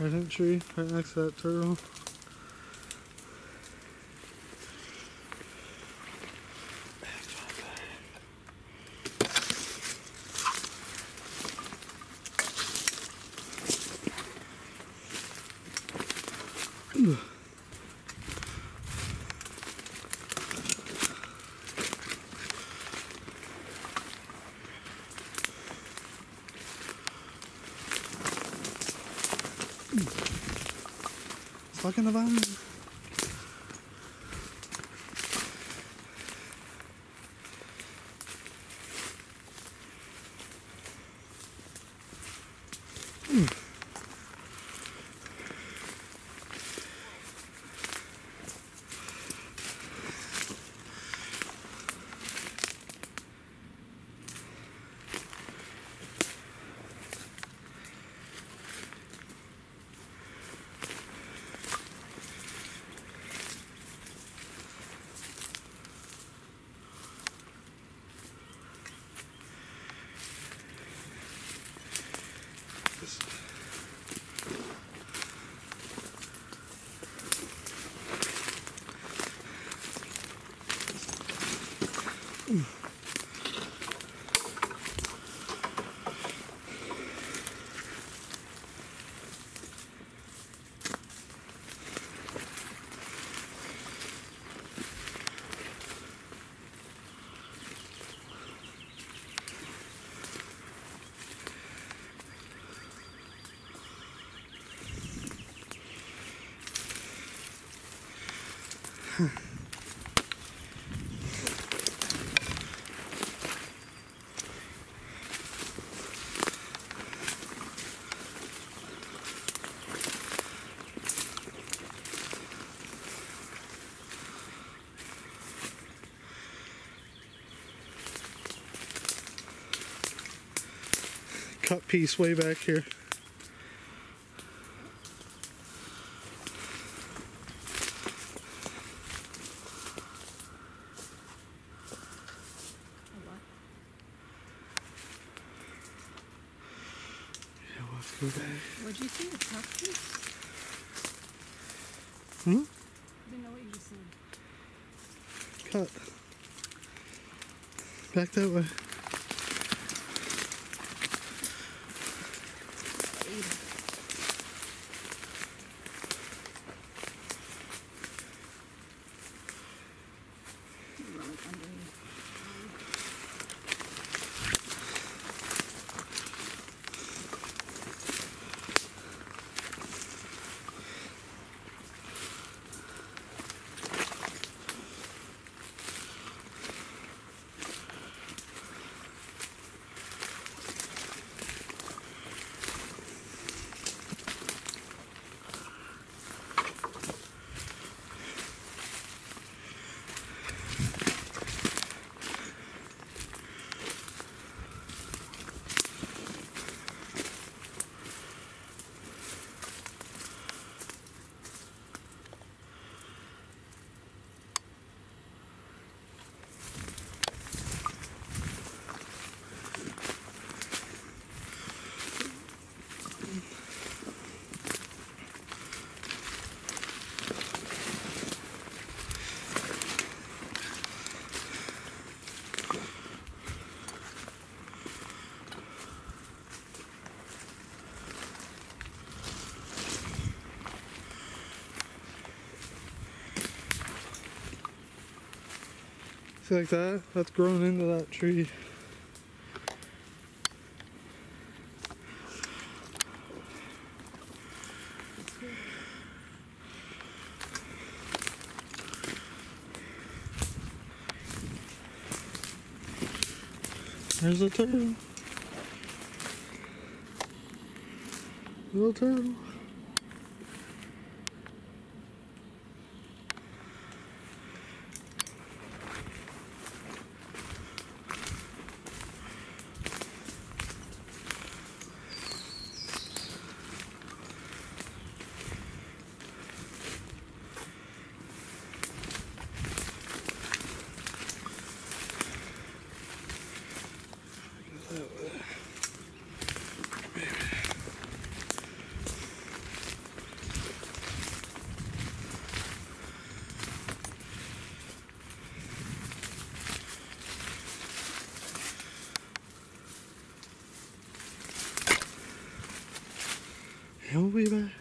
In tree, right next to that turtle. Stuck in the Cut piece way back here. Yeah, we'll have to go back. What'd you see? Tuck piece? Hmm? I didn't know what you just said. Cut. Back that way. Like that? That's grown into that tree. There's a turtle. Little turtle. You'll be back.